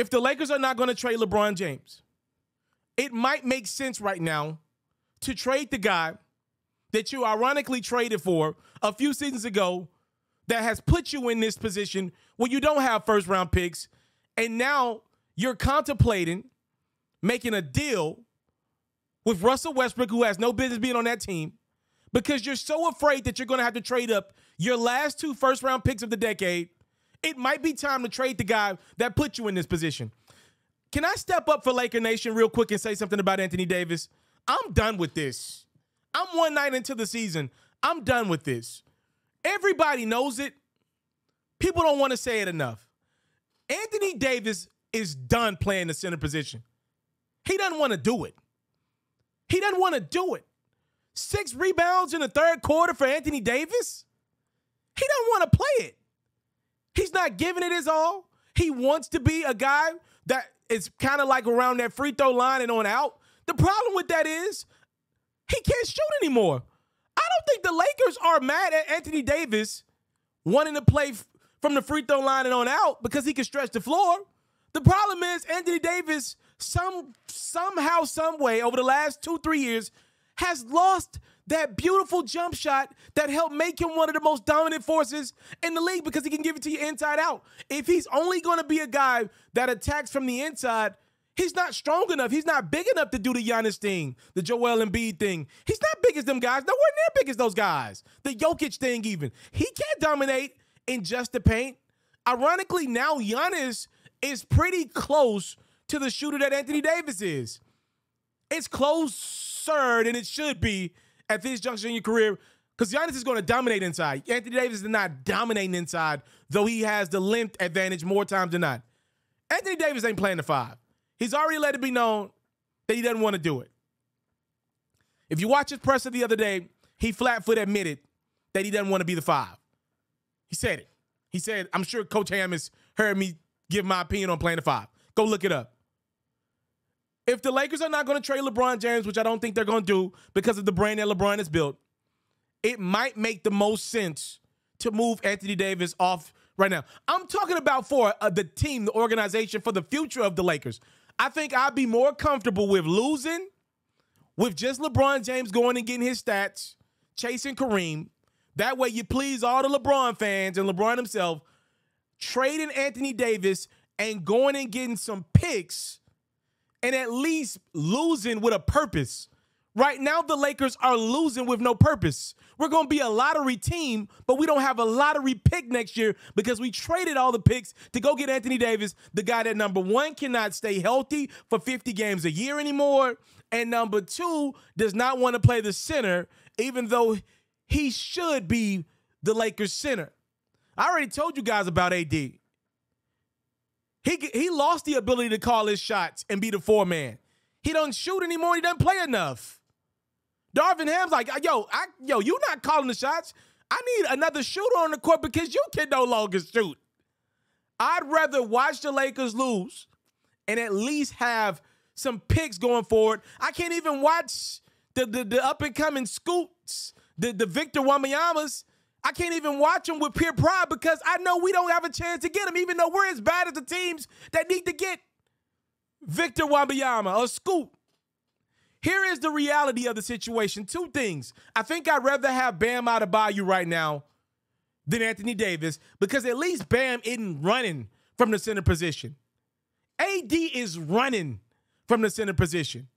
if the Lakers are not going to trade LeBron James, it might make sense right now to trade the guy that you ironically traded for a few seasons ago that has put you in this position where you don't have first round picks and now you're contemplating making a deal with Russell Westbrook who has no business being on that team because you're so afraid that you're going to have to trade up your last two first round picks of the decade. It might be time to trade the guy that put you in this position. Can I step up for Laker Nation real quick and say something about Anthony Davis? I'm done with this. I'm one night into the season. I'm done with this. Everybody knows it. People don't want to say it enough. Anthony Davis is done playing the center position. He doesn't want to do it. He doesn't want to do it. Six rebounds in the third quarter for Anthony Davis? He doesn't want to play it. He's not giving it his all. He wants to be a guy that is kind of like around that free throw line and on out. The problem with that is he can't shoot anymore. I don't think the Lakers are mad at Anthony Davis wanting to play f- from the free throw line and on out because he can stretch the floor. The problem is Anthony Davis some somehow some way over the last 2-3 years has lost that beautiful jump shot that helped make him one of the most dominant forces in the league because he can give it to you inside out. If he's only going to be a guy that attacks from the inside, he's not strong enough. He's not big enough to do the Giannis thing, the Joel Embiid thing. He's not big as them guys. Nowhere near big as those guys. The Jokic thing, even. He can't dominate in just the paint. Ironically, now Giannis is pretty close to the shooter that Anthony Davis is. It's closer than it should be at this juncture in your career because Giannis is going to dominate inside. Anthony Davis is not dominating inside, though he has the length advantage more times than not. Anthony Davis ain't playing the five. He's already let it be known that he doesn't want to do it. If you watch his presser the other day, he flat foot admitted that he doesn't want to be the five. He said it. He said, I'm sure Coach Ham has heard me give my opinion on playing the five. Go look it up. If the Lakers are not going to trade LeBron James, which I don't think they're going to do because of the brand that LeBron has built, it might make the most sense to move Anthony Davis off right now. I'm talking about for uh, the team, the organization, for the future of the Lakers. I think I'd be more comfortable with losing, with just LeBron James going and getting his stats, chasing Kareem. That way you please all the LeBron fans and LeBron himself, trading Anthony Davis and going and getting some picks and at least losing with a purpose. Right now, the Lakers are losing with no purpose. We're going to be a lottery team, but we don't have a lottery pick next year because we traded all the picks to go get Anthony Davis, the guy that number one cannot stay healthy for 50 games a year anymore, and number two does not want to play the center, even though he should be the Lakers center. I already told you guys about AD. He he lost the ability to call his shots and be the four man. He doesn't shoot anymore. He doesn't play enough. Darvin Ham's like, yo, I, yo, you not calling the shots. I need another shooter on the court because you can no longer shoot. I'd rather watch the Lakers lose and at least have some picks going forward. I can't even watch the the, the up and coming Scoots, the the Victor Wembanyama's I can't even watch them with pure pride because I know we don't have a chance to get him, even though we're as bad as the teams that need to get Victor Wembanyama or Scoot. Here is the reality of the situation. Two things. I think I'd rather have Bam Adebayo right now than Anthony Davis because at least Bam isn't running from the center position. AD is running from the center position.